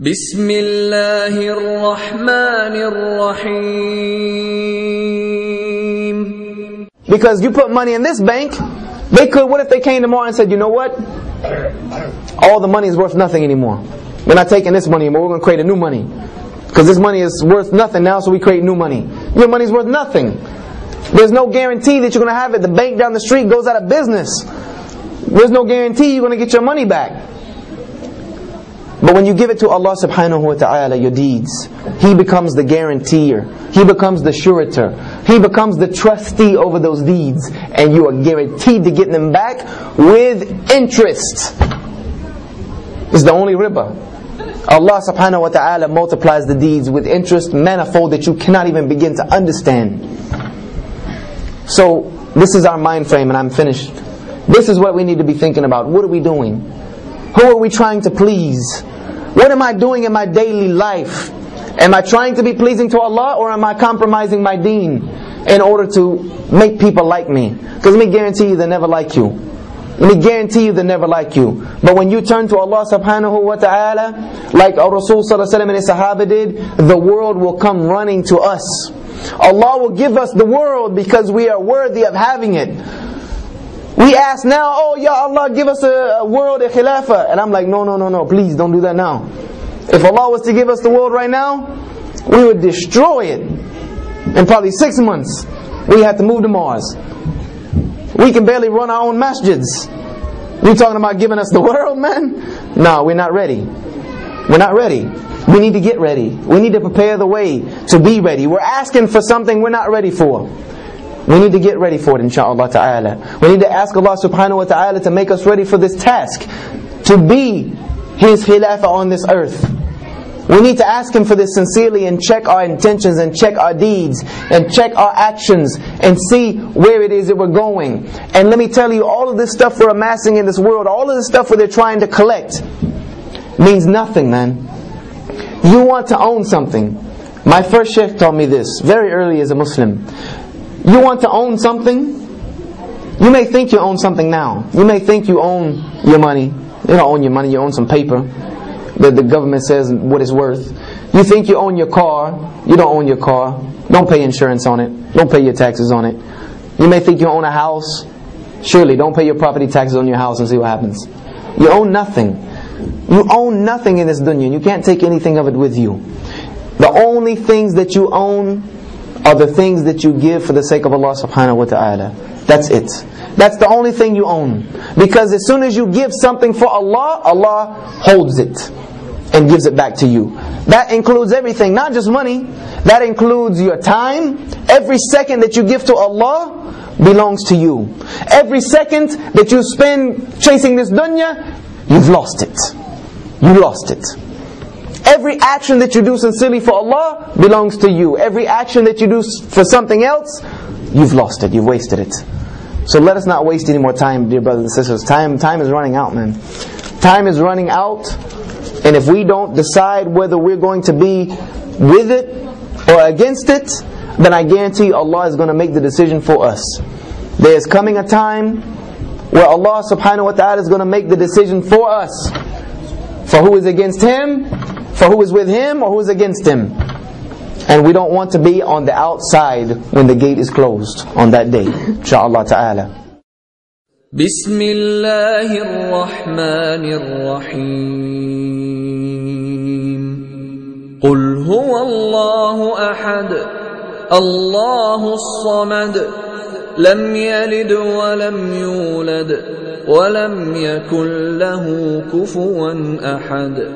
بسم الله الرحمن الرحيم Because you put money in this bank, they could, what if they came tomorrow and said, you know what? All the money is worth nothing anymore. We're not taking this money anymore, we're going to create a new money. Because this money is worth nothing now, so we create new money. Your money's worth nothing. There's no guarantee that you're going to have it. The bank down the street goes out of business. There's no guarantee you're going to get your money back. But when you give it to Allah subhanahu wa ta'ala, your deeds, He becomes the guarantor. He becomes the sureter. He becomes the trustee over those deeds. And you are guaranteed to get them back with interest. It's the only riba. Allah subhanahu wa ta'ala multiplies the deeds with interest manifold that you cannot even begin to understand. So, this is our mind frame and I'm finished. This is what we need to be thinking about. What are we doing? Who are we trying to please? What am I doing in my daily life? Am I trying to be pleasing to Allah or am I compromising my deen in order to make people like me? Because let me guarantee you they'll never like you. Let me guarantee you they'll never like you. But when you turn to Allah subhanahu wa ta'ala, like our Rasul sallallahu and his Sahaba did, the world will come running to us. Allah will give us the world because we are worthy of having it. We ask now, oh Ya Allah, give us a, world, a khilafah. And I'm like, no, no, no, no, please don't do that now. If Allah was to give us the world right now, we would destroy it. In probably six months, we have to move to Mars. We can barely run our own masjids. You talking about giving us the world, man? No, we're not ready. We're not ready. We need to get ready. We need to prepare the way to be ready. We're asking for something we're not ready for. We need to get ready for it, inshaAllah ta'ala. We need to ask Allah subhanahu wa ta'ala to make us ready for this task. To be His khilafah on this earth. We need to ask Him for this sincerely and check our intentions and check our deeds and check our actions and see where it is that we're going. And let me tell you, all of this stuff we're amassing in this world, all of this stuff where they're trying to collect, means nothing, man. You want to own something. My first sheikh taught me this very early as a Muslim. You want to own something? You may think you own something now. You may think you own your money. You don't own your money, you own some paper that the government says what it's worth. You think you own your car. You don't own your car. Don't pay insurance on it. Don't pay your taxes on it. You may think you own a house. Surely, don't pay your property taxes on your house and see what happens. You own nothing. You own nothing in this dunya. You can't take anything of it with you. The only things that you own are the things that you give for the sake of Allah subhanahu wa ta'ala. That's it. That's the only thing you own. Because as soon as you give something for Allah, Allah holds it and gives it back to you. That includes everything, not just money. That includes your time. Every second that you give to Allah belongs to you. Every second that you spend chasing this dunya, you've lost it. You lost it. Every action that you do sincerely for Allah belongs to you. Every action that you do for something else, you've lost it. You've wasted it. So let us not waste any more time, dear brothers and sisters. Time, time is running out, man. Time is running out. And if we don't decide whether we're going to be with it or against it, then I guarantee Allah is going to make the decision for us. There is coming a time where Allah subhanahu wa ta'ala is going to make the decision for us. For who is against Him, for who is with Him, or who is against Him. And we don't want to be on the outside when the gate is closed on that day. Insha'Allah ta'ala. بسم الله الرحمن الرحيم قل هو الله احد الله الصمد لم يلد ولم يولد ولم يكن له كفوا احد